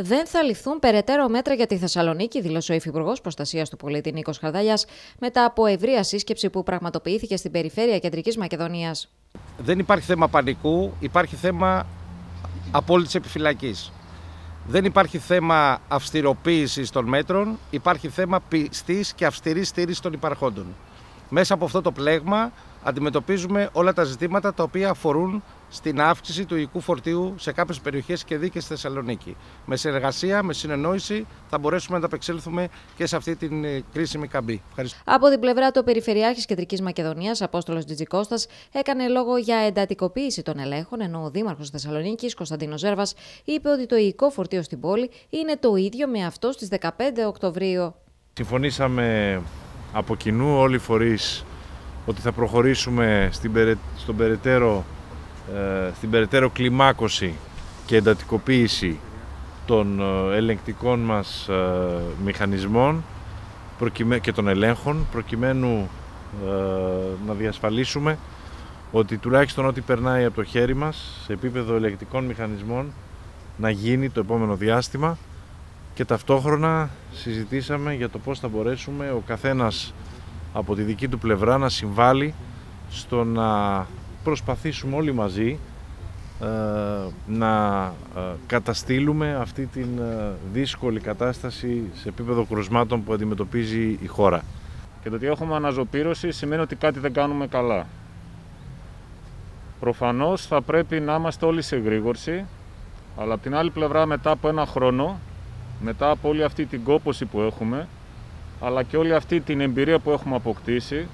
Δεν θα ληφθούν περαιτέρω μέτρα για τη Θεσσαλονίκη, δήλωσε ο Υφυπουργός Προστασίας του Πολίτη Νίκος Χαρδαλιάς, μετά από ευρεία σύσκεψη που πραγματοποιήθηκε στην περιφέρεια Κεντρικής Μακεδονίας. Δεν υπάρχει θέμα πανικού, υπάρχει θέμα απόλυτης επιφυλακής. Δεν υπάρχει θέμα αυστηροποίησης των μέτρων, υπάρχει θέμα πιστής και αυστηρής στήριξη των υπαρχόντων. Μέσα από αυτό το πλέγμα αντιμετωπίζουμε όλα τα ζητήματα τα οποία αφορούν στην αύξηση του οικού φορτίου σε κάποιες περιοχές και δίκαιε στη Θεσσαλονίκη. Με συνεργασία, με συνεννόηση θα μπορέσουμε να ανταπεξέλθουμε και σε αυτή την ε, κρίσιμη καμπή. Ευχαριστώ. Από την πλευρά του Περιφερειάρχης Κεντρικής Μακεδονίας, Απόστολος Τζιτζικώστας, έκανε λόγο για εντατικοποίηση των ελέγχων, ενώ ο Δήμαρχος Θεσσαλονίκης, Κωνσταντίνος Ζέρβας, είπε ότι το οικό φορτίο στην πόλη είναι το ίδιο με αυτό στις 15 Οκτωβρίου. Συμφωνήσαμε από κοινού όλοι οι φορείς ότι θα προχωρήσουμε στην, στον περαιτέρω, ε, στην περαιτέρω κλιμάκωση και εντατικοποίηση των ε, ελεγκτικών μας ε, μηχανισμών και των ελέγχων προκειμένου να διασφαλίσουμε ότι τουλάχιστον ό,τι περνάει από το χέρι μας σε επίπεδο ελεγκτικών μηχανισμών να γίνει το επόμενο διάστημα. Και ταυτόχρονα συζητήσαμε για το πώς θα μπορέσουμε ο καθένας από τη δική του πλευρά να συμβάλλει στο να προσπαθήσουμε όλοι μαζί ε, να ε, καταστήλουμε αυτή την ε, δύσκολη κατάσταση σε επίπεδο κρουσμάτων που αντιμετωπίζει η χώρα. Και το ότι έχουμε αναζωπήρωση σημαίνει ότι κάτι δεν κάνουμε καλά. Προφανώς θα πρέπει να είμαστε όλοι σε γρήγορση, αλλά από την άλλη πλευρά μετά από ένα χρόνο, μετά από όλη αυτή την κόποση που έχουμε, αλλά και όλη αυτή την εμπειρία που έχουμε αποκτήσει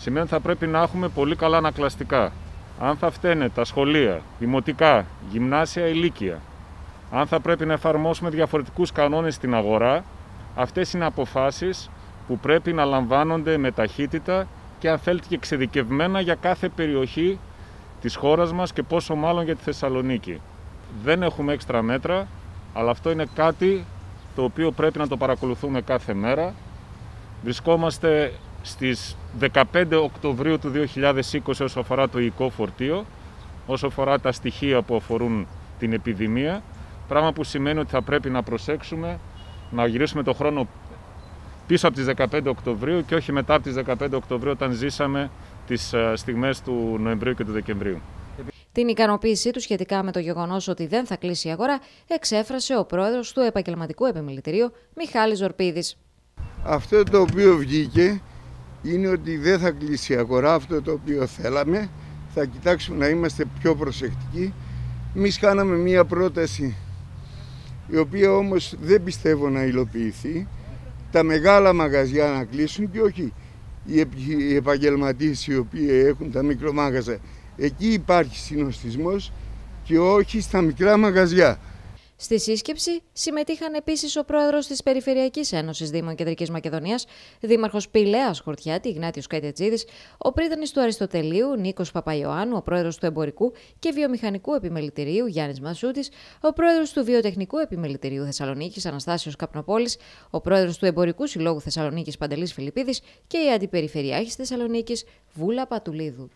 σημαίνει ότι θα πρέπει να έχουμε πολύ καλά ανακλαστικά. Αν θα φταίνε τα σχολεία, δημοτικά, γυμνάσια, ηλίκια, αν θα πρέπει να εφαρμόσουμε διαφορετικούς κανόνες στην αγορά, αυτές είναι αποφάσεις που πρέπει να λαμβάνονται με ταχύτητα και αν θέλετε και εξειδικευμένα για κάθε περιοχή της χώρας μας και πόσο μάλλον για τη Θεσσαλονίκη. Δεν έχουμε έξτρα μέτρα, αλλά αυτό είναι κάτι το οποίο πρέπει να το παρακολουθούμε κάθε μέρα. Βρισκόμαστε στις 15 Οκτωβρίου του 2020 όσο αφορά το οικό φορτίο, όσο αφορά τα στοιχεία που αφορούν την επιδημία, πράγμα που σημαίνει ότι θα πρέπει να προσέξουμε να γυρίσουμε το χρόνο πίσω από τις 15 Οκτωβρίου και όχι μετά από τις 15 Οκτωβρίου όταν ζήσαμε τις ε, στιγμές του Νοεμβρίου και του Δεκεμβρίου. Την ικανοποίησή του σχετικά με το γεγονός ότι δεν θα κλείσει η αγορά εξέφρασε ο πρόεδρος του Επαγγελματικού Επιμελητηρίου, Μιχάλης Ζορπίδης. Αυτό το οποίο βγήκε είναι ότι δεν θα κλείσει η αγορά, αυτό το οποίο θέλαμε. Θα κοιτάξουμε να είμαστε πιο προσεκτικοί. Εμείς κάναμε μία πρόταση η οποία όμως δεν πιστεύω να υλοποιηθεί. Τα μεγάλα μαγαζιά να κλείσουν και όχι οι επαγγελματίες οι οποίοι έχουν τα μικρομάγαζα Εκεί υπάρχει συνοστισμός και όχι στα μικρά μαγαζιά. Στη σύσκεψη συμμετείχαν επίσης ο πρόεδρος της Περιφερειακής Ένωσης Δήμων Κεντρικής Μακεδονίας, δήμαρχος Πηλαία Χορτιάτη, Ιγνάτιος Καϊτετζίδης, ο πρίτανη του Αριστοτελείου, Νίκος Παπαϊωάννου, ο πρόεδρος του Εμπορικού και Βιομηχανικού Επιμελητηρίου, Γιάννης Μασούτης, ο πρόεδρος του Βιοτεχνικού Επιμελητηρίου Θεσσαλονίκης, Αναστάσιος Καπνοπόλης, ο πρόεδρος του Εμπορικού Συλλόγου Θεσσαλονίκης, Παντελής Φιλιππίδης και η Αντιπεριφερειάρχης Θεσσαλονίκης, Βούλα Πατουλίδου.